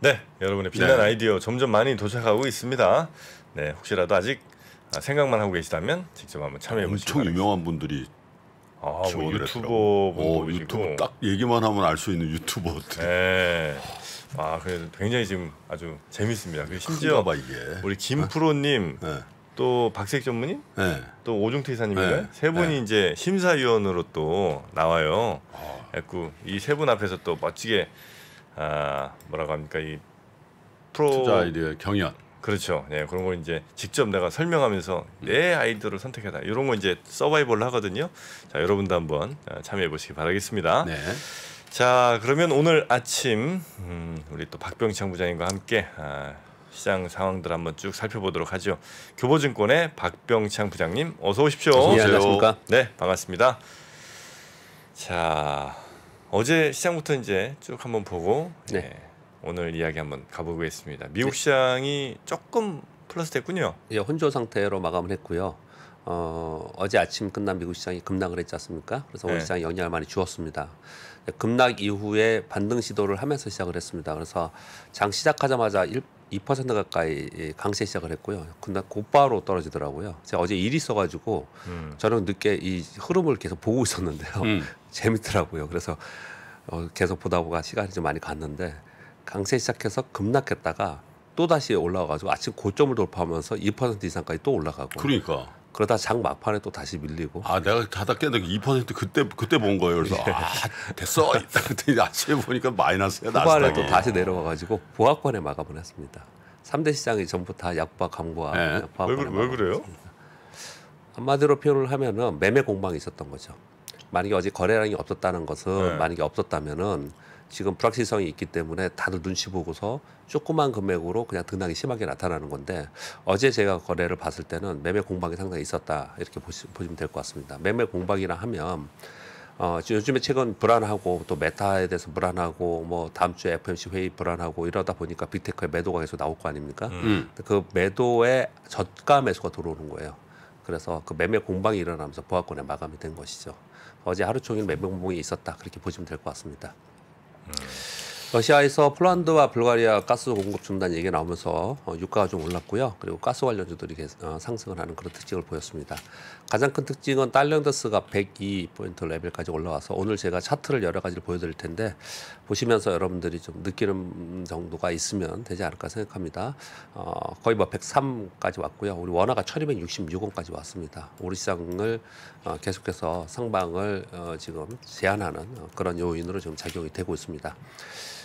네, 여러분의 빛나는 네. 아이디어 점점 많이 도착하고 있습니다. 네, 혹시라도 아직 아, 생각만 하고 계시다면 직접 한번 참여해 보시기 엄청 바랍니다. 유명한 분들이 아, 뭐 유튜버. 어. 유튜브 딱 얘기만 하면 알 수 있는 유튜버들. 네. 아, 그래서 굉장히 지금 아주 재밌습니다. 심지어 봐. 우리 김 프로님, 네. 또 박색 전무님, 네. 또 오종태 이사님인가요? 네. 세 분이 네. 이제 심사위원으로 또 나와요. 아, 그래갖고 이세 분 앞에서 또 멋지게 아 뭐라고 합니까 이 프로 투자 아이디어 경연. 그렇죠. 네, 그런 걸 이제 직접 내가 설명하면서 내 아이디어를 선택해라. 이런 거 이제 서바이벌을 하거든요. 자, 여러분도 한번 어, 참여해 보시기 바라겠습니다. 네. 자, 그러면 오늘 아침 음, 우리 또 박병창 부장님과 함께 아, 시장 상황들 한번 쭉 살펴보도록 하죠. 교보증권의 박병창 부장님, 어서 오십시오. 예. 안녕하십니까? 네, 반갑습니다. 자, 어제 시장부터 이제 쭉 한번 보고 네. 예, 오늘 이야기 한번 가보겠습니다. 미국 시장이 조금 플러스 됐군요. 예, 혼조 상태로 마감을 했고요. 어, 어제 아침 끝난 미국 시장이 급락을 했지 않습니까? 그래서 오늘 네. 시장이 영향을 많이 주었습니다. 급락 이후에 반등 시도를 하면서 시작을 했습니다. 그래서 장 시작하자마자 1, 2% 가까이 예, 강세 시작을 했고요. 근데 곧바로 떨어지더라고요. 제가 어제 일이 있어가지고 음. 저는 늦게 이 흐름을 계속 보고 있었는데요. 음. 재밌더라고요. 그래서 어, 계속 보다 보가 시간이 좀 많이 갔는데 강세 시작해서 급락했다가 또 다시 올라와가지고 아침 고점을 돌파하면서 2% 이상까지 또 올라가고 그러니까. 그러다 장 막판에 또 다시 밀리고 아 내가 자다 깼는데 2% 그때 그때 본 거예요. 그래서 아 됐어. 그랬더니 아침에 보니까 마이너스야 후반에 나스닥이. 또 다시 내려와가지고 보합권에 마감을 했습니다. 3대 시장이 전부 다 약보합 강보합 네. 왜, 보합권에 그- 왜 마감을 그래요? 했습니다. 한마디로 표현을 하면은 매매 공방이 있었던 거죠. 만약에 어제 거래량이 없었다는 것은 네. 만약에 없었다면은 지금 불확실성이 있기 때문에 다들 눈치 보고서 조그만 금액으로 그냥 등락이 심하게 나타나는 건데 어제 제가 거래를 봤을 때는 매매 공방이 상당히 있었다 이렇게 보시, 보시면 될 것 같습니다. 매매 공방이라 하면 어, 요즘에 최근 불안하고 또 메타에 대해서 불안하고 뭐 다음 주에 FMC 회의 불안하고 이러다 보니까 빅테크의 매도가 계속 나올 거 아닙니까? 음. 그 매도에 저가 매수가 들어오는 거예요. 그래서 그 매매 공방이 일어나면서 보합권에 마감이 된 것이죠. 어제 하루 종일 공방이 있었다 그렇게 보시면 될 것 같습니다. 러시아에서 폴란드와 불가리아 가스 공급 중단 얘기가 나오면서 어, 유가가 좀 올랐고요. 그리고 가스 관련주들이 어, 상승을 하는 그런 특징을 보였습니다. 가장 큰 특징은 달러인더스가 102포인트 레벨까지 올라와서 오늘 제가 차트를 여러 가지를 보여드릴 텐데 보시면서 여러분들이 좀 느끼는 정도가 있으면 되지 않을까 생각합니다. 어, 거의 뭐 103까지 왔고요. 우리 원화가 1266원까지 왔습니다. 우리 시장을 어, 계속해서 상방을 어, 지금 제한하는 어, 그런 요인으로 지금 작용이 되고 있습니다.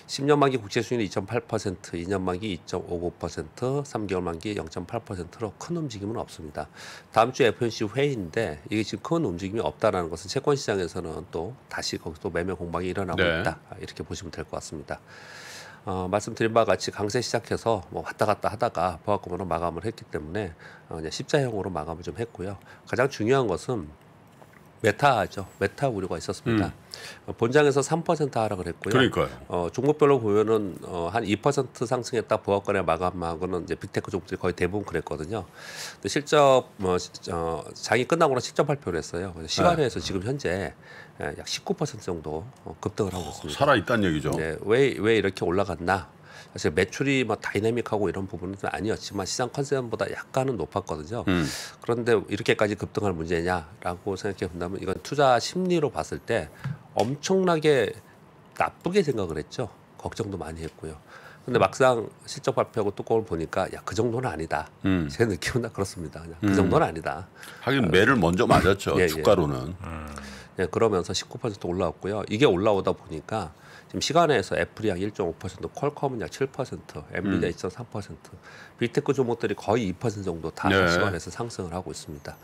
10년 만기 국채 수익률 2.8%, 2년 만기 2.59%, 3개월 만기 0.8%로 큰 움직임은 없습니다. 다음 주 FOMC 회의인데 이게 지금 큰 움직임이 없다라는 것은 채권 시장에서는 또 다시 거기서 또 매매 공방이 일어나고 네. 있다 이렇게 보시면 될 것 같습니다. 어, 말씀드린 바와 같이 강세 시작해서 뭐 왔다 갔다 하다가 보합권으로 마감을 했기 때문에 어, 이제 십자형으로 마감을 좀 했고요. 가장 중요한 것은 메타죠. 메타 우려가 있었습니다. 어, 본장에서 3% 하락을 했고요. 그러니까요. 어, 종목별로 보면은 어, 한2% 상승했다 보합권에 마감하고는 이제 빅테크 종목들이 거의 대부분 그랬거든요. 근데 실적 뭐 시- 어, 장이 끝나고 나 실적 발표를 했어요. 시간외에서 지금 현재 예, 약19% 정도 어, 급등을 하고 있습니다. 살아 있다는 얘기죠. 네, 왜, 왜 이렇게 올라갔나? 사실 매출이 뭐 다이내믹하고 이런 부분은 아니었지만 시장 컨센보다 약간은 높았거든요. 음. 그런데 이렇게까지 급등할 문제냐라고 생각해 본다면 이건 투자 심리로 봤을 때 엄청나게 나쁘게 생각을 했죠. 걱정도 많이 했고요. 근데 막상 실적 발표하고 뚜껑을 보니까 야 그 정도는 아니다. 음. 제 느낌은 다 그렇습니다. 그냥 그 음. 정도는 아니다. 하긴 매를 먼저 맞았죠. 예, 예. 주가로는. 예, 그러면서 19% 올라왔고요. 이게 올라오다 보니까 지금 시간에서 애플이 약 1.5%, 퀄컴은 약 7%, 엔비디아 음. 2.3%, 빅테크 종목들이 거의 2% 정도 다 네. 시간에서 상승을 하고 있습니다.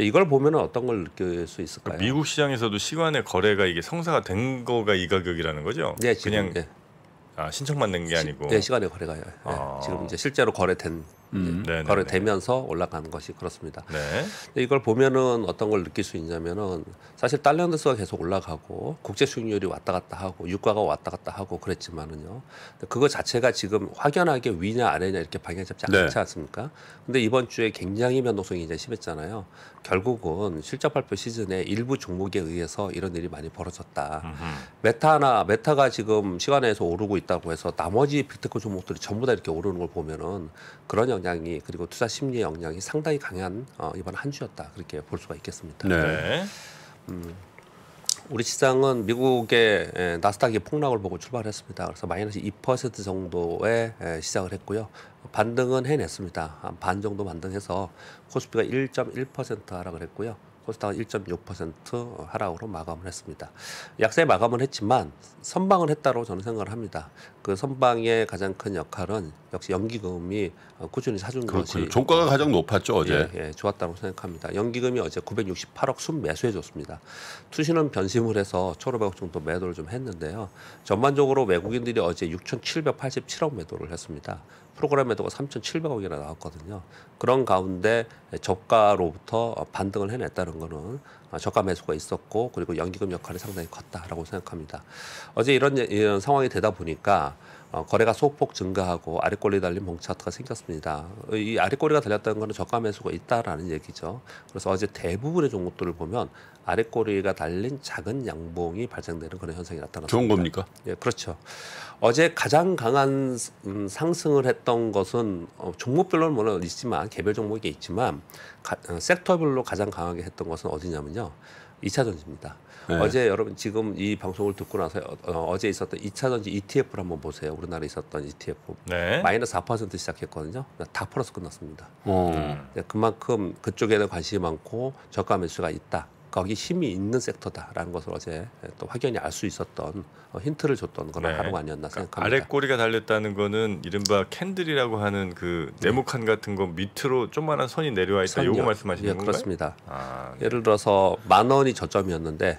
예, 이걸 보면 어떤 걸 느낄 수 있을까요? 미국 시장에서도 시간의 거래가 이게 성사가 된 거가 이 가격이라는 거죠? 네, 지금 그냥 예, 아, 신청만 낸게 아니고. 네, 시간에 거래가요. 예, 아. 지금 이제 실제로 거래된 음. 네, 네, 거래되면서 올라가는 것이 그렇습니다. 네. 근데 이걸 보면은 어떤 걸 느낄 수 있냐면은 사실 달러인덱스가 계속 올라가고 국채 수익률이 왔다 갔다 하고 유가가 왔다 갔다 하고 그랬지만은요. 그거 자체가 지금 확연하게 위냐 아래냐 이렇게 방향 잡지 네. 않지 않습니까? 근데 이번 주에 굉장히 변동성이 이제 심했잖아요. 결국은 실적 발표 시즌에 일부 종목에 의해서 이런 일이 많이 벌어졌다. 음흠. 메타나 메타가 지금 시간외에서 오르고 있다고 해서 나머지 빅테크 종목들이 전부 다 이렇게 오르는 걸 보면은 그런 영 향이 그리고 투자 심리의 영향이 상당히 강한 어, 이번 한 주였다 그렇게 볼 수가 있겠습니다. 네. 네. 우리 시장은 미국의 에, 나스닥이 폭락을 보고 출발했습니다. 그래서 마이너스 2% 정도의 에, 시작을 했고요. 반등은 해냈습니다. 한반 정도 반등해서 코스피가 1.1% 하락을 했고요. 코스닥은 1.6% 하락으로 마감을 했습니다. 약세 마감은 했지만 선방을 했다고 저는 생각을 합니다. 그 선방의 가장 큰 역할은 역시 연기금이 어, 꾸준히 사준 것이 그렇군요. 종가가 가장 높았죠 어제. 예, 예, 좋았다고 생각합니다. 연기금이 어제 968억 순 매수해 줬습니다. 투시는 변심을 해서 1,500억 정도 매도를 좀 했는데요. 전반적으로 외국인들이 어제 6,787억 매도를 했습니다. 프로그램 매도가 3,700억이나 나왔거든요. 그런 가운데 저가로부터 반등을 해냈다는 거는 저가 매수가 있었고 그리고 연기금 역할이 상당히 컸다라고 생각합니다. 어제 이런 상황이 되다 보니까 어, 거래가 소폭 증가하고 아래꼬리 달린 봉 차트가 생겼습니다. 이 아래꼬리가 달렸다는 것은 저가 매수가 있다라는 얘기죠. 그래서 어제 대부분의 종목들을 보면 아래꼬리가 달린 작은 양봉이 발생되는 그런 현상이 나타났습니다. 좋은 겁니까? 예, 그렇죠. 어제 가장 강한 음, 상승을 했던 것은 어, 종목별로는 물론 있지만 개별 종목이 있지만 가, 어, 섹터별로 가장 강하게 했던 것은 어디냐면요. 2차 전지입니다. 네. 어제 여러분 지금 이 방송을 듣고 나서 어제 있었던 2차 전지 ETF를 한번 보세요. 우리나라에 있었던 ETF. 네. 마이너스 4% 시작했거든요. 다 플러스 끝났습니다. 어. 네, 그만큼 그쪽에는 관심이 많고 저가 매수가 있다. 거기 힘이 있는 섹터다라는 것을 어제 또 확연히 알 수 있었던 어, 힌트를 줬던 그런 네. 하루가 아니었나 그러니까 생각합니다. 아래 꼬리가 달렸다는 거는 이른바 캔들이라고 하는 그 네모칸 같은 거 밑으로 조그마한 선이 내려와 있다. 요거. 말씀하시는 예, 건가요? 그렇습니다. 아, 예를 들어서 만 원이 저점이었는데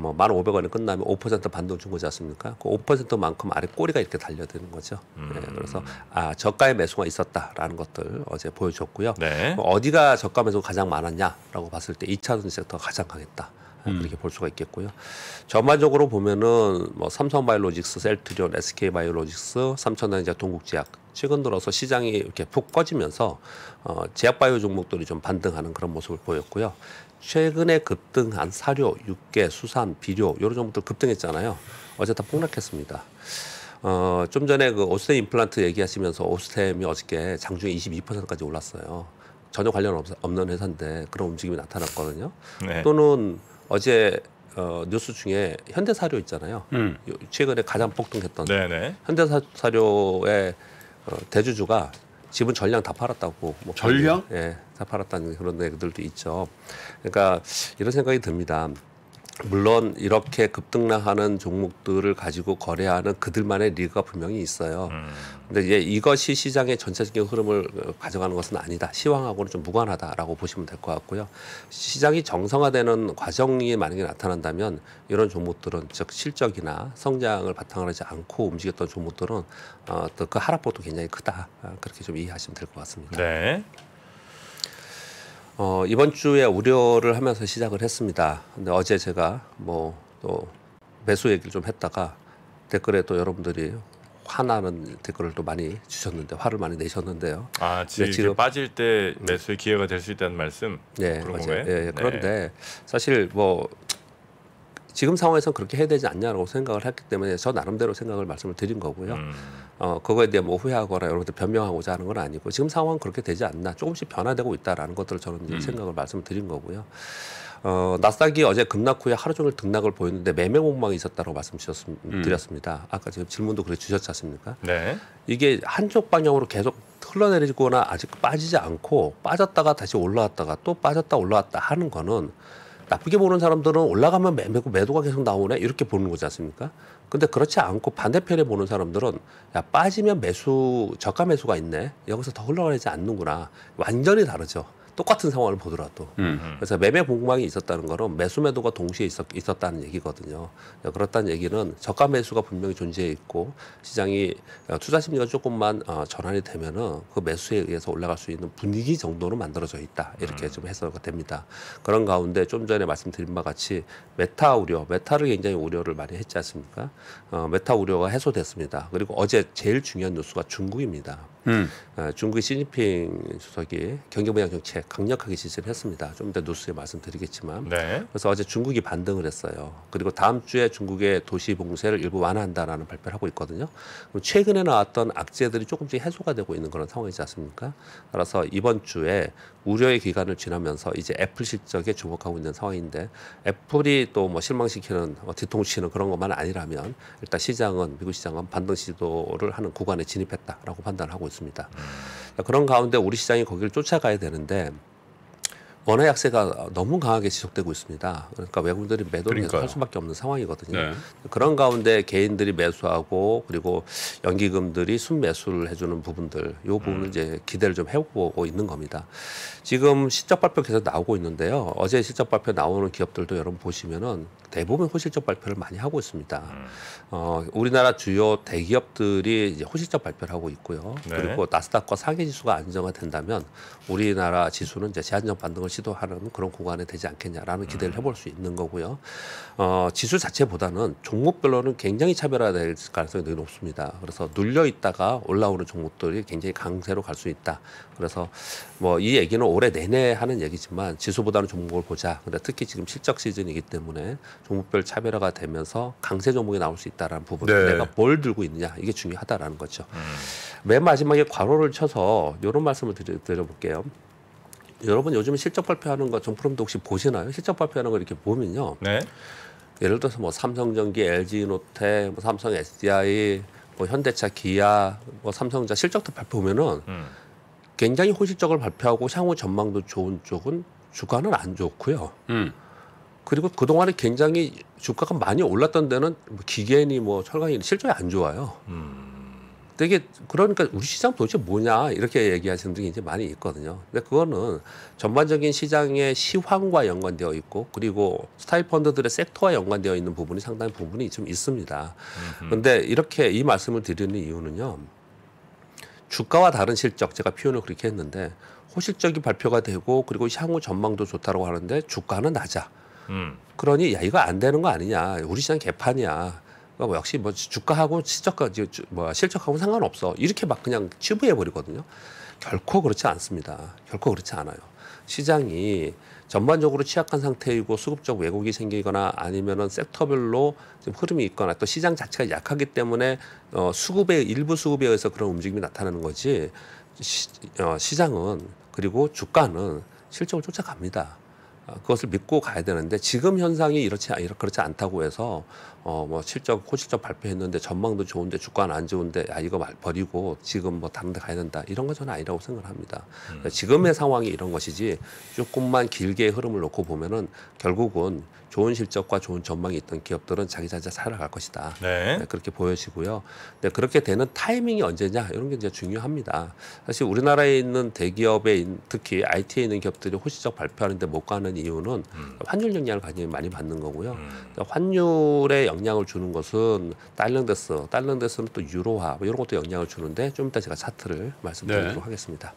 뭐만 오백 원이 끝나면 5% 반등 준 거지 않습니까? 그 5%만큼 아래 꼬리가 이렇게 달려드는 거죠. 음. 예, 그래서 아 저가의 매수가 있었다라는 것들 어제 보여줬고요. 네. 뭐 어디가 저가 매수가 가장 많았냐라고 봤을 때 2차 전지 섹터가 가장 강했다. 음. 그렇게 볼 수가 있겠고요. 전반적으로 보면은 뭐 삼성바이오로직스, 셀트리온, SK바이오로직스, 삼천전자, 동국제약 최근 들어서 시장이 이렇게 푹 꺼지면서 어, 제약바이오 종목들이 좀 반등하는 그런 모습을 보였고요. 최근에 급등한 사료, 육계, 수산, 비료 이런 종목들 급등했잖아요. 어제 다 폭락했습니다. 어, 좀 전에 그 오스템 임플란트 얘기하시면서 오스템이 어저께 장중에 22%까지 올랐어요. 전혀 관련 없, 없는 회사인데 그런 움직임이 나타났거든요. 네. 또는 어제 어, 뉴스 중에 현대사료 있잖아요. 음. 요- 최근에 가장 폭등했던 네네. 현대사료의 어, 대주주가 지분 전량 다 팔았다고. 뭐 전량? 예, 다 팔았다는 그런 얘기들도 있죠. 그러니까 이런 생각이 듭니다. 물론 이렇게 급등락하는 종목들을 가지고 거래하는 그들만의 리그가 분명히 있어요. 음. 근데 이제 이것이 시장의 전체적인 흐름을 어, 가져가는 것은 아니다. 시황하고는 좀 무관하다라고 보시면 될 것 같고요. 시장이 정상화되는 과정이 만약에 나타난다면 이런 종목들은 즉 실적이나 성장을 바탕으로 하지 않고 움직였던 종목들은 어, 또그 하락폭도 굉장히 크다. 아, 그렇게 좀 이해하시면 될 것 같습니다. 네. 어, 이번 주에 우려를 하면서 시작을 했습니다. 근데 어제 제가 뭐 또 매수 얘기를 좀 했다가 댓글에 또 여러분들이 화나는 댓글을 또 많이 주셨는데 화를 많이 내셨는데요. 아 지금, 네, 지금- 빠질 때 매수의 기회가 될 수 있다는 말씀. 네, 그런 건가요? 예, 예, 네. 그런데 사실 뭐 지금 상황에서는 그렇게 해야 되지 않냐라고 생각을 했기 때문에 저 나름대로 생각을 말씀을 드린 거고요. 음. 어 그거에 대해 뭐 후회하거나 여러분들 변명하고자 하는 건 아니고 지금 상황은 그렇게 되지 않나 조금씩 변화되고 있다라는 것들을 저는 이제 생각을 말씀드린 거고요. 어 나스닥이 어제 급락 후에 하루 종일 등락을 보였는데 매매 공방이 있었다고 말씀드렸습니다. 아까 지금 질문도 그래 주셨지 않습니까? 네. 이게 한쪽 방향으로 계속 흘러내리거나 아직 빠지지 않고 빠졌다가 다시 올라왔다가 또 빠졌다 올라왔다 하는 거는 나쁘게 보는 사람들은 올라가면 매매고 매도가 계속 나오네 이렇게 보는 거지 않습니까? 근데 그렇지 않고 반대편에 보는 사람들은 야 빠지면 매수 저가 매수가 있네 여기서 더 흘러가지 않는구나 완전히 다르죠. 똑같은 상황을 보더라도 음. 그래서 매매 공방이 있었다는 거는 매수 매도가 동시에 있었, 있었다는 얘기거든요. 그렇다는 얘기는 저가 매수가 분명히 존재해 있고 시장이 어, 투자 심리가 조금만 어, 전환이 되면은 그 매수에 의해서 올라갈 수 있는 분위기 정도는 만들어져 있다 이렇게 좀 해석이 됩니다. 그런 가운데 좀 전에 말씀드린 바 같이 메타 우려, 메타를 굉장히 우려를 많이 했지 않습니까? 어, 메타 우려가 해소됐습니다. 그리고 어제 제일 중요한 뉴스가 중국입니다. 음. 어, 중국의 시진핑 주석이 경제부양 정책 강력하게 지지를 했습니다. 좀 이따 뉴스에 말씀드리겠지만 네. 그래서 어제 중국이 반등을 했어요. 그리고 다음 주에 중국의 도시 봉쇄를 일부 완화한다라는 발표를 하고 있거든요. 최근에 나왔던 악재들이 조금씩 해소가 되고 있는 그런 상황이지 않습니까? 따라서 이번 주에 우려의 기간을 지나면서 이제 애플 실적에 주목하고 있는 상황인데 애플이 또 뭐 실망시키는 뭐 뒤통수치는 그런 것만 아니라면 일단 시장은 미국 시장은 반등 시도를 하는 구간에 진입했다라고 판단을 하고 있습니다. 자, 그런 가운데 우리 시장이 거기를 쫓아가야 되는데 원화 약세가 너무 강하게 지속되고 있습니다. 그러니까 외국인들이 매도를. 할 수밖에 없는 상황이거든요. 네. 그런 가운데 개인들이 매수하고 그리고 연기금들이 순매수를 해주는 부분들, 이 부분을 이제 기대를 좀 해보고 있는 겁니다. 지금 실적 발표 계속 나오고 있는데요. 어제 실적 발표 나오는 기업들도 여러분 보시면은 대부분 호실적 발표를 많이 하고 있습니다. 어, 우리나라 주요 대기업들이 이제 호실적 발표를 하고 있고요. 네. 그리고 나스닥과 상해 지수가 안정화된다면 우리나라 지수는 이제 제한적 반등을 시도하는 그런 구간에 되지 않겠냐라는 기대를 해볼 수 있는 거고요. 어, 지수 자체보다는 종목별로는 굉장히 차별화될 가능성이 되게 높습니다. 그래서 눌려 있다가 올라오는 종목들이 굉장히 강세로 갈 수 있다. 그래서 뭐 이 얘기는 올해 내내 하는 얘기지만 지수보다는 종목을 보자. 근데 특히 지금 실적 시즌이기 때문에 종목별 차별화가 되면서 강세 종목이 나올 수 있다라는 부분. 네. 내가 뭘 들고 있느냐 이게 중요하다라는 거죠. 맨 마지막에 괄호를 쳐서 이런 말씀을 드려, 드려볼게요. 여러분 요즘 실적 발표하는 거 정프롬도 혹시 보시나요? 실적 발표하는 거 이렇게 보면요. 네. 예를 들어서 뭐 삼성전기, LG노텍, 뭐 삼성 SDI, 뭐 현대차, 기아, 뭐 삼성자 실적도 발표하면은 음. 굉장히 호실적을 발표하고 향후 전망도 좋은 쪽은 주가는 안 좋고요. 음. 그리고 그동안에 굉장히 주가가 많이 올랐던 데는 뭐 기계니 뭐 철강이 실적이 안 좋아요. 음. 되게 그러니까 우리 시장 도대체 뭐냐 이렇게 얘기하시는 분들이 이제 많이 있거든요. 근데 그거는 전반적인 시장의 시황과 연관되어 있고 그리고 스타일 펀드들의 섹터와 연관되어 있는 부분이 상당히 부분이 좀 있습니다. 근데 이렇게 이 말씀을 드리는 이유는요. 주가와 다른 실적 제가 표현을 그렇게 했는데 호실적이 발표가 되고 그리고 향후 전망도 좋다고 하는데 주가는 낮아. 음. 그러니 야 이거 안 되는 거 아니냐. 우리 시장 개판이야. 뭐 역시 뭐 주가하고 실적과 뭐 실적하고 상관없어. 이렇게 막 그냥 치부해 버리거든요. 결코 그렇지 않습니다. 결코 그렇지 않아요. 시장이 전반적으로 취약한 상태이고 수급적 왜곡이 생기거나 아니면은 섹터별로 좀 흐름이 있거나 또 시장 자체가 약하기 때문에 어, 수급의 일부 수급에 의해서 그런 움직임이 나타나는 거지 시, 어, 시장은 그리고 주가는 실적을 쫓아갑니다. 어, 그것을 믿고 가야 되는데 지금 현상이 이렇지 이렇 그렇지 않다고 해서 어 뭐 실적 호실적 발표했는데 전망도 좋은데 주가는 안 좋은데 야 이거 말 버리고 지금 뭐 다른 데 가야 된다 이런 건 저는 아니라고 생각을 합니다. 그러니까 지금의 상황이 이런 것이지 조금만 길게 흐름을 놓고 보면은 결국은 좋은 실적과 좋은 전망이 있던 기업들은 자기 자자 살아갈 것이다. 네. 네, 그렇게 보여지고요. 근데 그렇게 되는 타이밍이 언제냐 이런 게 이제 중요합니다. 사실 우리나라에 있는 대기업에 있- 특히 IT에 있는 기업들이 호시적 발표하는데 못 가는 이유는 환율 영향을 굉장히 많이 받는 거고요. 그러니까 환율에 영 향을 주는 것은 달러데스, 달러데스는 또 유로화 뭐 이런 것도 영향을 주는데 좀 이따 제가 차트를 말씀드리도록 네. 하겠습니다.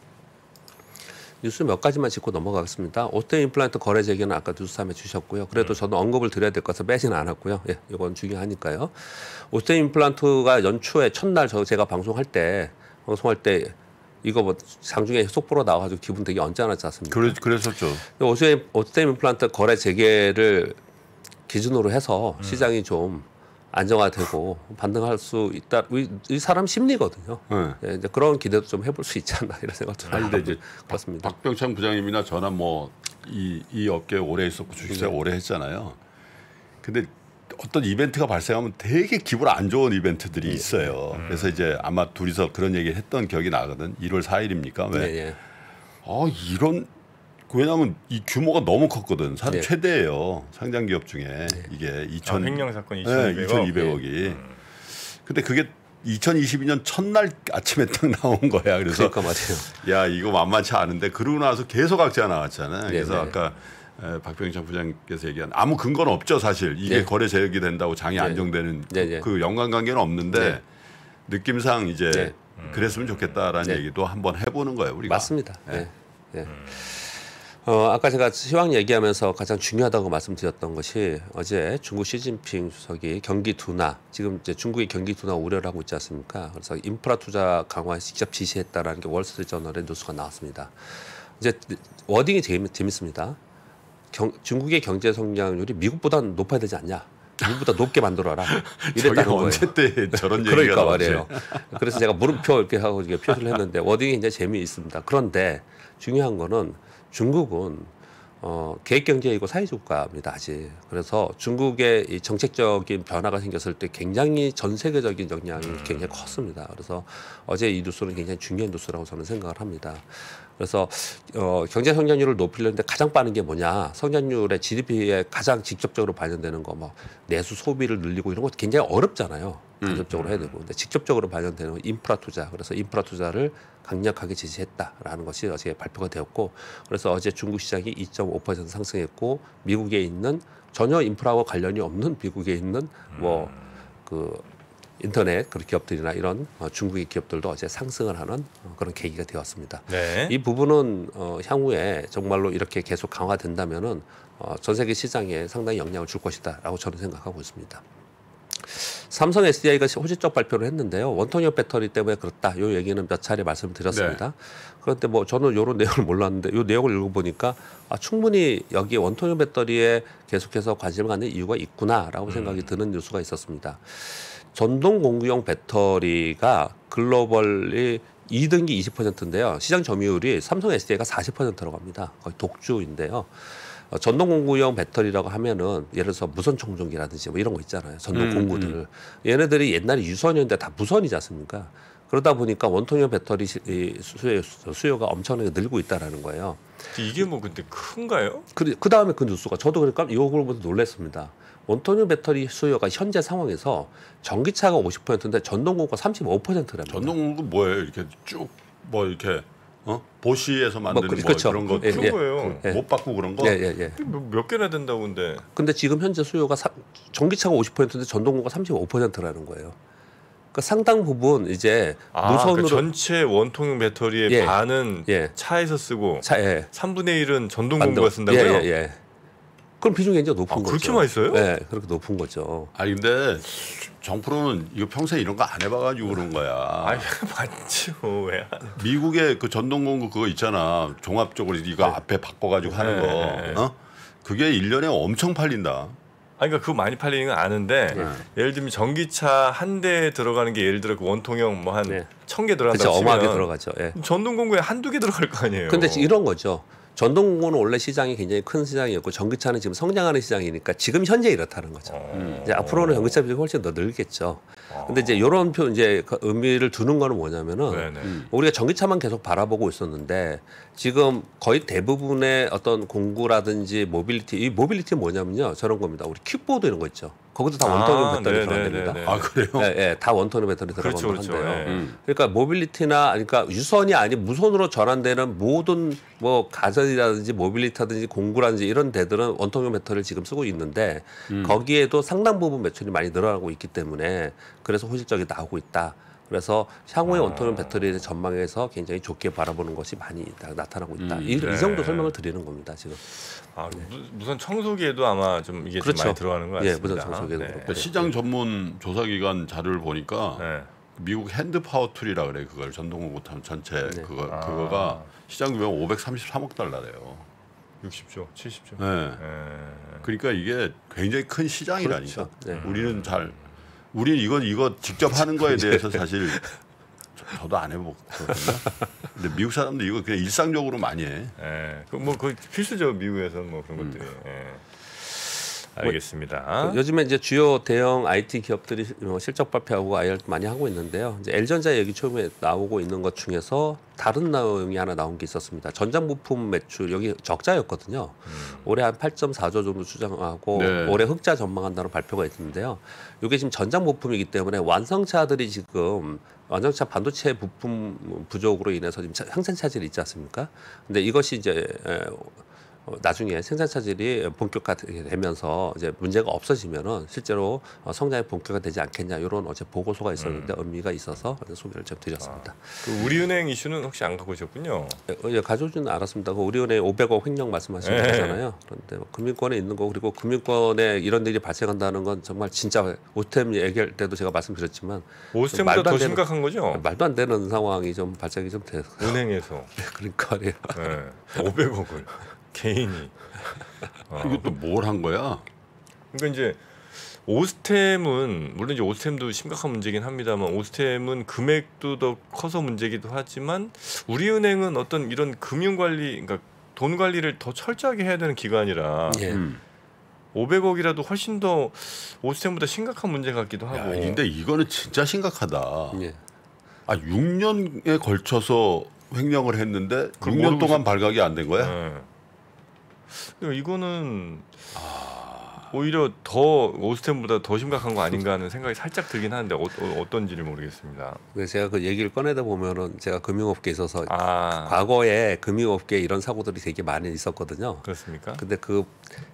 뉴스 몇 가지만 짚고 넘어가겠습니다. 오스테 임플란트 거래 재개는 아까 뉴스함에 주셨고요. 그래도 저는 언급을 드려야 될 것을 빼지는 않았고요. 예, 이건 중요하니까요. 오스테 임플란트가 연초에 첫날 저 제가 방송할 때 방송할 때 이거 뭐 장중에 속보로 나와가지고 기분 되게 언짢았지 않습니까? 그래 그랬었죠. 오스테 오스테 임플란트 거래 재개를 기준으로 해서 음. 시장이 좀 안정화되고 반등할 수 있다. 이, 이 사람 심리거든요. 네. 예, 이제 그런 기대도 좀 해볼 수 있지 않나 이런 생각도 아니 근데 이제 그렇습니다. 박병창 부장님이나 저나 뭐이이 업계에 오래 있었고 주식사 네. 오래 했잖아요. 근데 어떤 이벤트가 발생하면 되게 기분 안 좋은 이벤트들이 네. 있어요. 그래서 이제 아마 둘이서 그런 얘기 했던 기억이 나거든. 1월 4일입니까? 왜? 예, 예. 아 이런 왜냐하면 이 규모가 너무 컸거든. 사실 네. 최대예요. 상장 기업 중에 이게 아, 2천 횡령 사건 네, 2,200억. 2,200억이. 근데 그게 2022년 첫날 아침에 딱 나온 거야. 그래서 그러니까. 야 이거 만만치 않은데 그러고 나서 계속 악재가 나왔잖아요. 그래서 네네. 아까 에, 박병창 부장님께서 얘기한 아무 근거는 없죠 사실 이게 네. 거래 제약이 된다고 장이 네. 안정되는 네, 네. 그 연관관계는 없는데 네. 느낌상 이제 네. 그랬으면 좋겠다라는 네. 얘기도 한번 해보는 거예요 우리가. 맞습니다. 네. 네. 어, 아까 제가 시황 얘기하면서 가장 중요하다고 말씀드렸던 것이 어제 중국 시진핑 주석이 경기 둔화, 지금 이제 중국의 경기 둔화 우려를 하고 있지 않습니까? 그래서 인프라 투자 강화에 직접 지시했다라는 게 월스트리트저널의 뉴스가 나왔습니다. 이제 워딩이 재밌, 재밌습니다. 경, 중국의 경제 성장률이 미국보다 높아야 되지 않냐? 미국보다 높게 만들어라. 이랬다는 거예요. 언제 때 저런 얘기가 그러니까 나왔지? 말이에요. 그래서 제가 물음표 이렇게 하고 이게 표시를 했는데 워딩이 이제 재미있습니다. 그런데 중요한 거는 중국은 어, 계획 경제이고 사회주의 국가입니다 아직. 그래서 중국의 이 정책적인 변화가 생겼을 때 굉장히 전 세계적인 영향이 굉장히 컸습니다. 그래서 어제 이 뉴스는 굉장히 중요한 뉴스라고 저는 생각을 합니다. 그래서 어, 경제 성장률을 높이려는데 가장 빠른 게 뭐냐? 성장률의 GDP에 가장 직접적으로 반영되는 거, 뭐 내수 소비를 늘리고 이런 거 굉장히 어렵잖아요. 간접적으로 해야 되고, 근데 직접적으로 반영되는 건 인프라 투자. 그래서 인프라 투자를 강력하게 지지했다라는 것이 어제 발표가 되었고, 그래서 어제 중국 시장이 2.5% 상승했고, 미국에 있는 전혀 인프라와 관련이 없는 미국에 있는 뭐그 인터넷 그런 기업들이나 이런 어, 중국의 기업들도 어제 상승을 하는 어, 그런 계기가 되었습니다. 네. 이 부분은 어, 향후에 정말로 이렇게 계속 강화된다면은 어, 전 세계 시장에 상당히 영향을 줄 것이다라고 저는 생각하고 있습니다. 삼성 SDI가 호시적 발표를 했는데요. 원통형 배터리 때문에 그렇다. 요 얘기는 몇 차례 말씀드렸습니다. 그런데 뭐 저는 요런 내용을 몰랐는데 요 내용을 읽어보니까 아, 충분히 여기 원통형 배터리에 계속해서 관심을 갖는 이유가 있구나라고 생각이 드는 뉴스가 있었습니다. 전동 공구용 배터리가 글로벌이 2등기 20%인데요. 시장 점유율이 삼성 SDI가 40% 들어갑니다. 거의 독주인데요. 어, 전동 공구용 배터리라고 하면은 예를 들어서 무선 청정기라든지 뭐 이런 거 있잖아요. 전동 음, 공구들. 얘네들이 옛날에 유선이었는데 다 무선이지 않습니까? 그러다 보니까 원통형 배터리 수요, 수요 가 엄청나게 늘고 있다라는 거예요. 이게 뭐 근데 큰가요? 그, 그 다음에 그 뉴스가 저도 그러니까 이걸 보고 놀랐습니다. 원통형 배터리 수요가 현재 상황에서 전기차가 50%인데 전동공구가 35%랍니다. 전동공구 뭐예요? 이렇게 쭉 뭐 이렇게 어 보시에서 만드는 그- 뭐, 그렇죠. 그런 거 예, 큰 예. 거예요. 예. 못 바꾸고 그런 거. 예, 예, 예. 몇, 몇 개나 된다고 근데 근데 지금 현재 수요가 사, 전기차가 50%인데 전동공구가 35%라는 거예요. 그러니까 상당 부분 이제 아, 무선으로 그 전체 원통형 배터리의 예. 반은 예. 차에서 쓰고 차, 예. 3분의 1은 전동 공구가 쓴다고요? 그럼 비중이 굉장히 높은 아, 거죠. 그렇게 많이 써요? 네, 그렇게 높은 거죠. 아니 근데 정프로는 이거 평생 이런 거 안 해봐가지고 그런 거야. 아니 맞죠 왜? 안- 미국의 그 전동 공구 그거 있잖아. 종합적으로 이거 앞에 바꿔가지고 하는 네, 네, 거. 어? 그게 1년에 엄청 팔린다. 아니 그러니까 그거 많이 팔리는 건 아는데 네. 예를 들면 전기차 한 대에 들어가는 게 예를 들어 그 원통형 뭐한 네. 천개 그렇죠. 들어간다고 어마하게 치면 들어가죠. 예. 전동 공구에 한두 개 들어갈 거 아니에요. 근데 이런 거죠. 전동공구는 원래 시장이 굉장히 큰 시장이었고 전기차는 지금 성장하는 시장이니까 지금 현재 이렇다는 거죠. 어. 이제 앞으로는 전기차 비중이 훨씬 더 늘겠죠. 근데 이제 이런 표 이제 그 의미를 두는 거는 뭐냐면은 네네. 우리가 전기차만 계속 바라보고 있었는데 지금 거의 대부분의 어떤 공구라든지 모빌리티 이 모빌리티 뭐냐면요 저런 겁니다. 우리 킥보드 이런 거 있죠. 거기도 다 원통형 아, 배터리 네네네네. 들어갑니다. 아 그래요? 예, 예, 다 원통형 배터리 그렇죠, 들어가면 그렇죠. 한데요. 예. 음. 그러니까 모빌리티나 그러니까 유선이 아닌 무선으로 전환되는 모든 뭐 가전이라든지 모빌리티라든지 공구라든지 이런 데들은 원통형 배터리를 지금 쓰고 있는데 거기에도 상당 부분 매출이 많이 늘어나고 있기 때문에 그래서 호실적이 나오고 있다. 그래서 향후에 원통형 배터리의 전망에서 굉장히 좋게 바라보는 것이 많이 나- 나타나고 있다. 음, 이, 네. 이 정도 설명을 드리는 겁니다 지금. 아, 무- 무선 청소기에도 아마 좀 이게 그렇죠. 좀 많이 들어가는 것 예, 같습니다. 무선 청소기에도 네. 그렇고. 시장 전문 조사기관 자료를 보니까 네. 미국 hand power tool이라 그래 그걸 전동공구 전체 네. 그거 아. 그거가 시장 규모 533억 달러래요. 60조, 70조. 네. 네. 그러니까 이게 굉장히 큰 시장이라니까. 그렇죠. 네. 우리는 잘 우리는 이거 이거 직접 하는 거에 대해서 사실 저- 저도 안 해봤거든요. 근데 미국 사람들 이거 그냥 일상적으로 많이 해. 예, 그뭐그 필수죠 미국에서는 뭐 그런 것들이. 예. 알겠습니다. 그 요즘에 이제 주요 대형 IT 기업들이 뭐 실적 발표하고 IR 많이 하고 있는데요. 이제 L전자 얘기 처음에 나오고 있는 것 중에서 다른 내용이 하나 나온 게 있었습니다. 전장 부품 매출 여기 적자였거든요. 올해 한 8.4조 정도 추정하고 네. 올해 흑자 전망한다는 발표가 있는데요. 이게 지금 전장 부품이기 때문에 완성차들이 지금 완성차 반도체 부품 부족으로 인해서 지금 차- 생산 차질이 있지 않습니까? 근데 이것이 이제 나중에 생산 차질이 본격화되면서 이제 문제가 없어지면은 실제로 어, 성장이 본격화되지 않겠냐 이런 어제 보고서가 있었는데 의미가 있어서 소개를 좀 드렸습니다. 그 우리은행 이슈는 혹시 안 갖고 오셨군요. 어, 예, 가져오지는 않았습니다. 그 우리은행 500억 횡령 말씀하신 네. 거잖아요. 그런데 뭐 금융권에 있는 거 그리고 금융권에 이런 일이 발생한다는 건 정말 진짜 오템 얘기할 때도 제가 말씀드렸지만 오스템보다 더 되는- 심각한 거죠. 말도 안 되는 상황이 좀 발생이 좀 돼서 은행에서 그러니까 예. 네. 500억을 개인이. 어. 이것도 뭘 한 거야? 그러니까 이제 오스템은 물론 이제 오스템도 심각한 문제긴 합니다만 오스템은 금액도 더 커서 문제기도 하지만 우리은행은 어떤 이런 금융 관리 그러니까 돈 관리를 더 철저하게 해야 되는 기관이라 예. 음. 500억이라도 훨씬 더 오스템보다 심각한 문제 같기도 야, 하고. 근데 이거는 진짜 심각하다. 예. 아 6년에 걸쳐서 횡령을 했는데 그걸 6년 모르고 동안 발각이 안 된 거야? 네. 그러니까 이거는 아. 오히려 더 오스템보다 더 심각한 거 아닌가 하는 생각이 살짝 들긴 하는데 어, 떤지를 모르겠습니다. 제가 그 얘기를 꺼내다 보면은 제가 금융업계에 있어서 아 과거에 금융업계에 이런 사고들이 되게 많이 있었거든요. 그렇습니까? 근데 그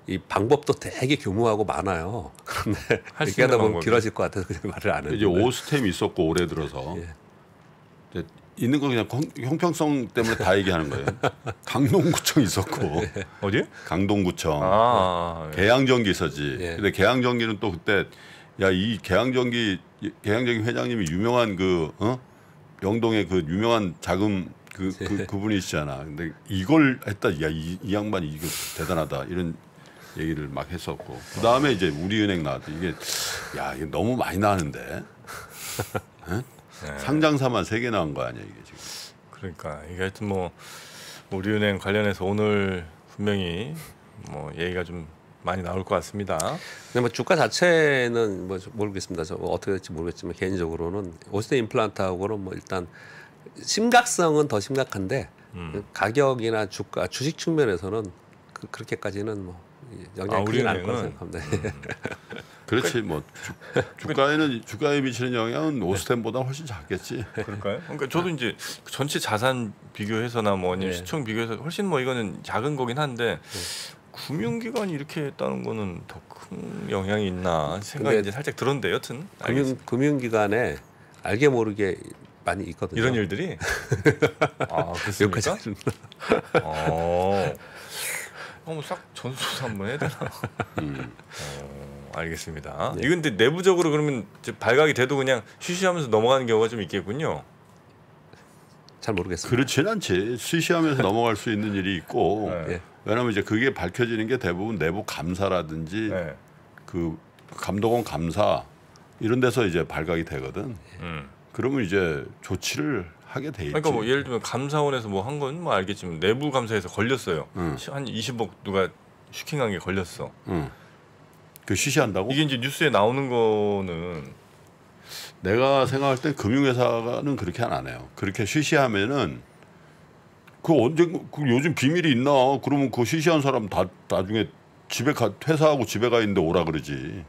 이 방법도 되게 교모하고 많아요. 그런데 얘기하다 보면 방법이. 길어질 것 같아서 그냥 말을 안 이제 했는데. 오스템 있었고 올해 들어서 예. 있는 거 그냥 형- 형평성 때문에 다 얘기하는 거예요. 강동구청 있었고 어디? 강동구청 아 예. 계양전기 있었지. 예. 근데 계양전기는 또 그때 야이 계양전기 계양전기 회장님이 유명한 그 어? 영동의 그 유명한 자금 그, 그 그분이시잖아. 근데 이걸 했다. 야이 이 양반이 이거 대단하다. 이런 얘기를 막 했었고. 그 다음에 이제 우리은행 나왔대. 이게 야 이게 너무 많이 나는데 네. 상장사만 세 개 나온 거 아니야 이게 지금. 그러니까 이게 하여튼 뭐 우리은행 관련해서 오늘 분명히 뭐 얘기가 좀 많이 나올 것 같습니다. 근데 뭐 주가 자체는 뭐 모르겠습니다. 저 어떻게 될지 모르겠지만 개인적으로는 오스테 임플란트하고는 뭐 일단 심각성은 더 심각한데 음. 가격이나 주가 주식 측면에서는 그, 그렇게까지는 뭐 영향이 아, 거라 우리 은행은? 생각합니다. 그렇지 뭐 주, 주가에는 주가에 미치는 영향은 오스템보다 훨씬 작겠지. 그럴까요? 그러니까 저도 이제 전체 자산 비교해서나 뭐 아니면 네. 시총 비교해서 훨씬 뭐 이거는 작은 거긴 한데 금융기관이 이렇게 했다는 거는 더 큰 영향이 있나 생각이 이제 살짝 들었는데 여튼 금융 알겠습니다. 금융기관에 알게 모르게 많이 있거든요. 이런 일들이 아 그렇습니까? 여 어머 싹 전수조사 한번 해야 되나? 음. 어, 알겠습니다. 네. 이건 근데 내부적으로 그러면 발각이 돼도 그냥 쉬쉬하면서 넘어가는 경우가 좀 있겠군요. 잘 모르겠습니다. 그렇진 않지. 쉬쉬하면서 넘어갈 수 있는 일이 있고. 네. 예. 왜냐하면 이제 그게 밝혀지는 게 대부분 내부 감사라든지 네. 그 감독원 감사 이런 데서 이제 발각이 되거든. 음. 그러면 이제 조치를 하게 돼 있지. 그러니까 뭐 예를 들면 감사원에서 뭐 한 건 뭐 알겠지만 내부 감사에서 걸렸어요. 응. 한 20억 누가 슈킹한 게 걸렸어. 응. 그 쉬쉬한다고? 이게 이제 뉴스에 나오는 거는 내가 생각할 때 금융회사는 그렇게 안 해요. 그렇게 쉬쉬하면은 그 언제 그 요즘 비밀이 있나? 그러면 그 쉬쉬한 사람 다 나중에 집에 가 퇴사하고 집에 가 있는데 오라 그러지.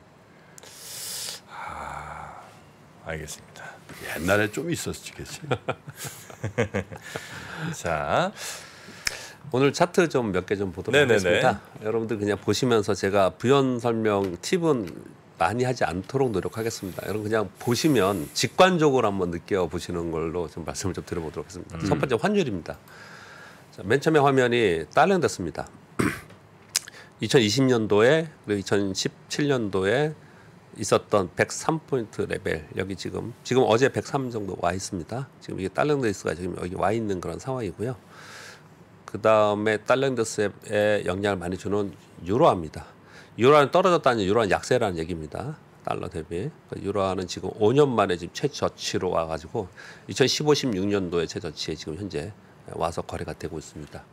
알겠습니다. 옛날에 좀 있었겠지. 자, 오늘 차트 좀 몇 개 좀 보도록 네네네. 하겠습니다. 여러분들 그냥 보시면서 제가 부연 설명 팁은 많이 하지 않도록 노력하겠습니다. 여러분 그냥 보시면 직관적으로 한번 느껴 보시는 걸로 좀 말씀을 좀 드려보도록 하겠습니다. 첫 번째 환율입니다. 자, 맨 처음에 화면이 달러였습니다. 2020년도에 그리고 2017년도에 있었던 103포인트 레벨 여기 지금 지금 어제 103 정도 와 있습니다. 지금 이게 달러인데스가 지금 여기 와 있는 그런 상황이고요. 그 다음에 달러인데스에 영향을 많이 주는 유로화입니다. 유로화는 떨어졌다는 유로화는 약세라는 얘기입니다. 달러 대비 그 유로화는 지금 5년 만에 지금 최저치로 와가지고 2015, 16년도에 최저치에 지금 현재 와서 거래가 되고 있습니다.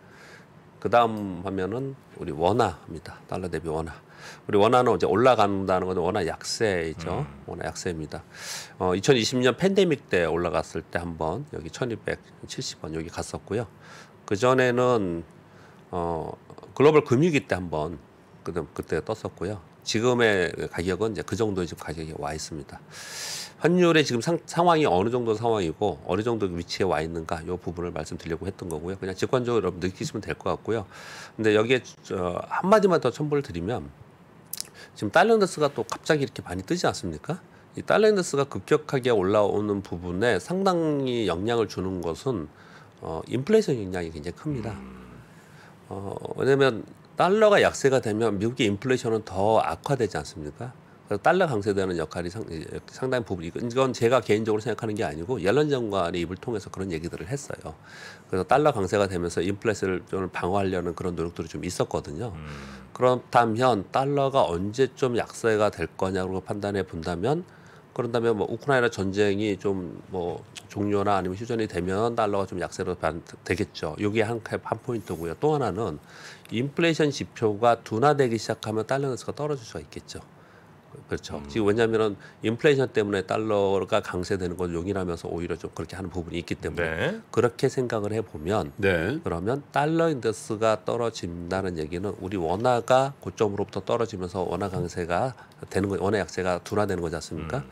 그 그다음 화면은 우리 원화입니다. 달러 대비 원화. 우리 원화는 이제 올라간다는 건 원화 약세이죠. 원화 약세입니다. 어, 2020년 팬데믹 때 올라갔을 때 한번 여기 1270원 여기 갔었고요. 그 전에는 어, 글로벌 금융위기 때 한번 그때 그때 떴었고요. 지금의 가격은 이제 그 정도의 지금 가격이 와 있습니다. 환율의 지금 상, 상황이 어느 정도 상황이고 어느 정도 위치에 와 있는가 이 부분을 말씀드리려고 했던 거고요. 그냥 직관적으로 여러분 느끼시면 될 것 같고요. 근데 여기에 저, 한 마디만 더 첨부를 드리면 지금 달러인데스가 또 갑자기 이렇게 많이 뜨지 않습니까? 이 달러인데스가 급격하게 올라오는 부분에 상당히 영향을 주는 것은 어, 인플레이션 영향이 굉장히 큽니다. 어, 왜냐하면 달러가 약세가 되면 미국의 인플레이션은 더 악화되지 않습니까? 그래서 달러 강세되는 역할이 상, 상당히 부분 이건 제가 개인적으로 생각하는 게 아니고 옐런 장관의 입을 통해서 그런 얘기들을 했어요. 그래서 달러 강세가 되면서 인플레이션을 좀 방어하려는 그런 노력들이 좀 있었거든요. 그렇다면 달러가 언제쯤 약세가 될 거냐고 판단해 본다면 그런다면 뭐 우크라이나 전쟁이 좀 뭐 종료나 아니면 휴전이 되면 달러가 좀 약세로 반- 되겠죠. 이게 한, 한 포인트고요. 또 하나는 인플레이션 지표가 둔화되기 시작하면 달러가 떨어질 수가 있겠죠. 그렇죠. 지금 왜냐하면은 인플레이션 때문에 달러가 강세되는 건 용인하면서 오히려 좀 그렇게 하는 부분이 있기 때문에 네. 그렇게 생각을 해보면 네. 그러면 달러 인덱스가 떨어진다는 얘기는 우리 원화가 고점으로부터 떨어지면서 원화 강세가 되는 거, 원화 약세가 둔화되는 거지 않습니까?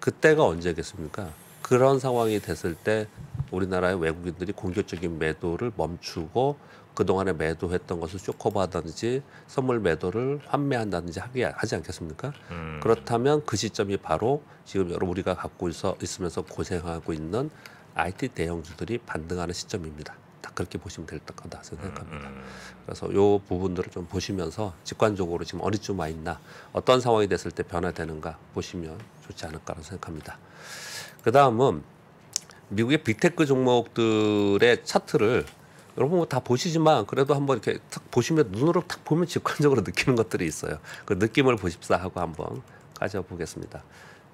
그때가 언제겠습니까? 그런 상황이 됐을 때 우리나라의 외국인들이 공격적인 매도를 멈추고 그동안에 매도했던 것을 쇼커버하든지 선물 매도를 환매한다든지 하게 하지 않겠습니까? 음. 그렇다면 그 시점이 바로 지금 여러 우리가 갖고 있어 있으면서 고생하고 있는 IT 대형주들이 반등하는 시점입니다. 딱 그렇게 보시면 될 거다 생각합니다. 음. 그래서 요 부분들을 좀 보시면서 직관적으로 지금 어디쯤 와 있나 어떤 상황이 됐을 때 변화되는가 보시면 좋지 않을까라고 생각합니다. 그 다음은 미국의 빅테크 종목들의 차트를 여러분 뭐 다 보시지만 그래도 한번 이렇게 탁 보시면 눈으로 탁 보면 직관적으로 느끼는 것들이 있어요. 그 느낌을 보십사 하고 한번 가져보겠습니다.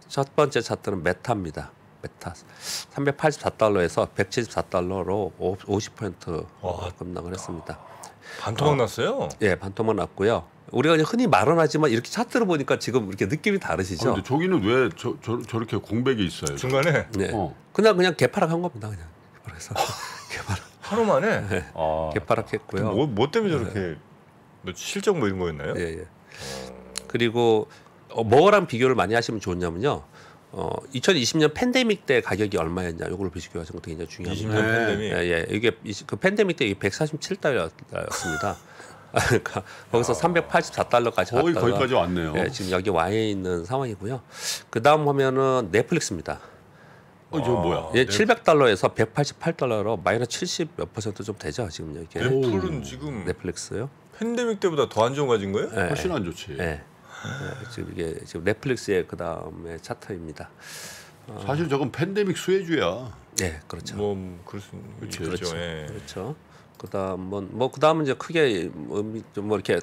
첫 번째 차트는 메타입니다. 메타 384달러에서 174달러로 50% 와. 급락을 했습니다. 반토막 났어요. 예, 반토막 났고요. 우리가 흔히 말은 하지만 이렇게 차트를 보니까 지금 이렇게 느낌이 아, 다르시죠? 근데 저기는 왜 저 저 저렇게 공백이 있어요? 중간에 네. 어. 그냥 그냥 개파락한 겁니다. 그냥 개파락해서 개파락 하루 만에 아. 개파락했고요. 뭐, 뭐 때문에 저렇게 뭐 실적 뭐 이런 거였나요? 예, 예. 그리고 어, 뭐랑 비교를 많이 하시면 좋냐면요. 어, 2020년 팬데믹 때 가격이 얼마였냐 이걸 비교하시는 것도 굉장히 중요합니다. 20년 네. 팬데믹. 예, 예. 이게 이- 그 팬데믹 때 이게 147달러였습니다. 그러니까 거기서 384달러까지 거의 갔다가 거기까지 왔네요. 예, 지금 여기 와 있는 상황이고요. 그 다음 화면은 넷플릭스입니다. 어, 저 뭐야? 예, 700달러에서 188달러로 마이너스 70 몇 퍼센트 좀 되죠 지금 이게 애플은 지금 넷플릭스요. 팬데믹 때보다 더 안 좋은 가진 거예요? 예, 훨씬 안 좋지. 예. 예, 지금 이게 지금 넷플릭스의 그 다음에 차트입니다. 사실 저건 팬데믹 수혜주야. 예, 그렇죠. 뭐 그럴 수. 있죠. 그렇죠. 예. 그렇죠. 그다음은 뭐 그다음은 이제 크게 의미 좀뭐 이렇게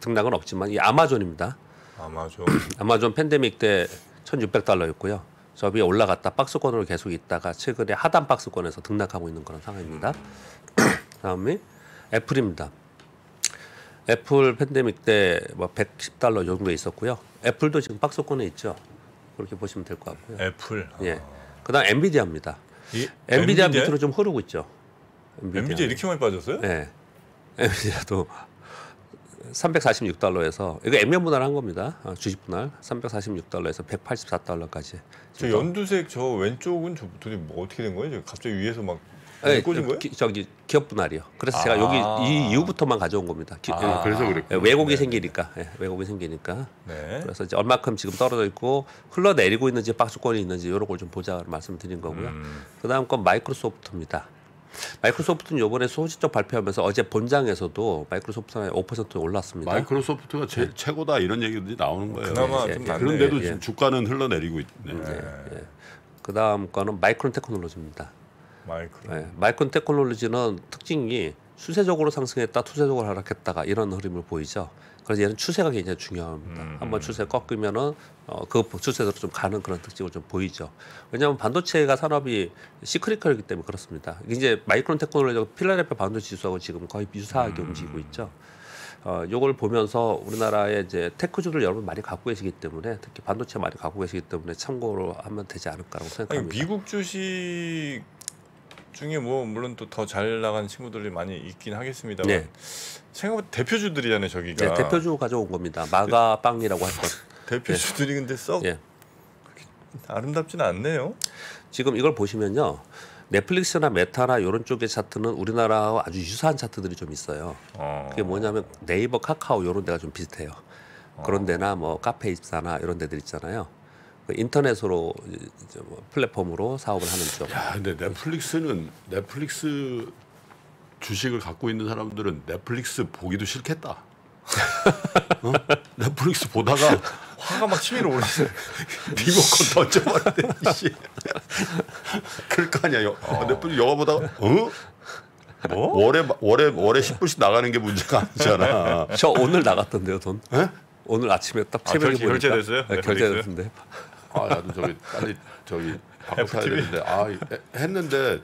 등락은 없지만 이 아마존입니다. 아마존. 아마존 팬데믹 때 1,600달러였고요. 저 위에 올라갔다 박스권으로 계속 있다가 최근에 하단 박스권에서 등락하고 있는 그런 상황입니다. 다음에 애플입니다. 애플 팬데믹 때 뭐 110달러 정도 있었고요. 애플도 지금 박스권에 있죠. 그렇게 보시면 될 것 같고요. 애플. 예. 그다음 엔비디아입니다. 이 엔비디아 엔비디아? 밑으로 좀 흐르고 있죠. 엔비디아 이렇게 많이 빠졌어요? 네. 엔비디아도 346달러에서 이거 액면 분할한 겁니다. 아, 주식 분할 346달러에서 184달러까지. 저 연두색 저 왼쪽은 저 도대체 뭐 어떻게 된 거예요? 저 갑자기 위에서 막 네, 꽂은 거예요? 기- 저기 기업 분할이요. 그래서 제가 아. 여기 이 이후부터만 가져온 겁니다. 기- 아, 예, 그래서. 예, 왜곡이 네. 생기니까 예, 왜곡이 생기니까 네. 그래서 이제 얼마큼 지금 떨어져 있고 흘러내리고 있는지 박스권이 있는지 이런 걸 좀 보자 말씀드린 거고요. 음. 그다음 건 마이크로소프트입니다. 마이크로소프트는 이번에 호실적 발표하면서 어제 본장에서도 마이크로소프트가 5% 올랐습니다. 마이크로소프트가 제, 최고다 이런 얘기들이 나오는 거예요. 그나마 예, 좀 예. 그런데도 예. 지금 주가는 흘러내리고 있네. 예. 그다음 거는 마이크론 테크놀로지입니다. 마이크로. 예, 마이크론 테크놀로지는 특징이 추세적으로 상승했다, 추세적으로 하락했다가 이런 흐름을 보이죠. 그래서 얘는 추세가 굉장히 중요합니다. 음, 한번 추세 꺾으면은 어, 그 추세대로 좀 가는 그런 특징을 좀 보이죠. 왜냐하면 반도체가 산업이 시크리컬이기 때문에 그렇습니다. 이제 마이크론 테크놀로지 필라델피아 반도체 지수하고 지금 거의 비슷하게 움직이고 있죠. 어, 요걸 보면서 우리나라의 이제 테크주를 여러분 많이 갖고 계시기 때문에 특히 반도체 많이 갖고 계시기 때문에 참고로 하면 되지 않을까라고 아니, 생각합니다. 미국 주식 중에 뭐 물론 또 더 잘 나간 친구들이 많이 있긴 하겠습니다만 네. 생각보다 대표주들이잖아요 저기가 네, 대표주 가져온 겁니다. 마가 빵이라고 할 것. 대표주들이 근데 썩 예. 아름답지는 않네요. 지금 이걸 보시면요. 넷플릭스나 메타나 이런 쪽의 차트는 우리나라와 아주 유사한 차트들이 좀 있어요. 어. 그게 뭐냐면 네이버, 카카오 이런 데가 좀 비슷해요. 그런 데나 뭐 카페24나 이런 데들 있잖아요. 그 인터넷으로 이제 뭐 플랫폼으로 사업을 하는 쪽. 야, 근데 넷플릭스는 넷플릭스 주식을 갖고 있는 사람들은 넷플릭스 보기도 싫겠다. 어? 넷플릭스 보다가 화가 막 치밀어 오르시네. 리모컨 던져버리네. 씨. 그럴 거 아니야. 여, 넷플릭스 영화 보다가 어? 뭐? 월에 월에 월에 10불씩 나가는 게 문제가 아니잖아. 저 오늘 나갔던데요, 돈. 오늘 아침에 딱 아, 새벽에 결제- 보니까 결제됐어요? 네? 결제됐는데. 아, 나도 저기 빨리 저기 바꿔 사야 FTV? 되는데 아 해- 했는데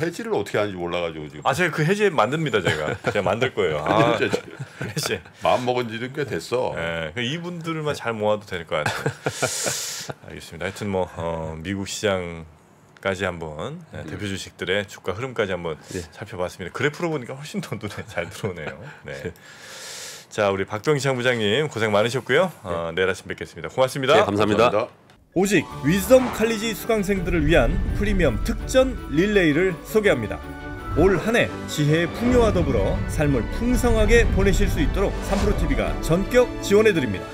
해지를 어떻게 하는지 몰라가지고 지금. 아 제가 그 해제 만듭니다 제가. 제가 만들 거예요. 아, 해제. 마음 먹은 지는 꽤 됐어. 예, 그 이분들만 잘 모아도 될 것 같아요. 알겠습니다. 하여튼 뭐 어, 미국 시장 까지 한번 예, 대표 주식들의 주가 흐름까지 한번 네. 살펴봤습니다. 그래프로 보니까 훨씬 더 눈에 잘 들어오네요. 네. 자 우리 박병희 시장 부장님 고생 많으셨고요. 어, 내일 아침 뵙겠습니다. 고맙습니다. 네, 감사합니다. 오직 위즈덤 칼리지 수강생들을 위한 프리미엄 특전 릴레이를 소개합니다. 올 한해 지혜의 풍요와 더불어 삶을 풍성하게 보내실 수 있도록 3프로TV가 전격 지원해 드립니다.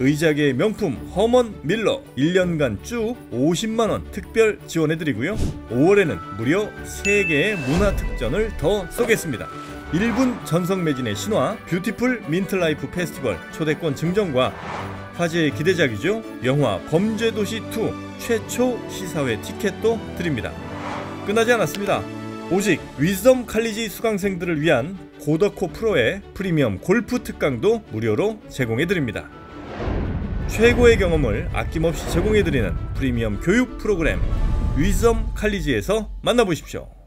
의자계의 명품 허먼 밀러 1년간 쭉 50만 원 특별 지원해 드리고요. 5월에는 무려 3개의 문화 특전을 더 쏘겠습니다. 1분 전석 매진의 신화 뷰티풀 민트라이프 페스티벌 초대권 증정과 화제의 기대작이죠. 영화 범죄도시 2 최초 시사회 티켓도 드립니다. 끝나지 않았습니다. 오직 위즈덤 칼리지 수강생들을 위한 고더코 프로의 프리미엄 골프 특강도 무료로 제공해 드립니다. 최고의 경험을 아낌없이 제공해 드리는 프리미엄 교육 프로그램 위즈덤 칼리지에서 만나보십시오.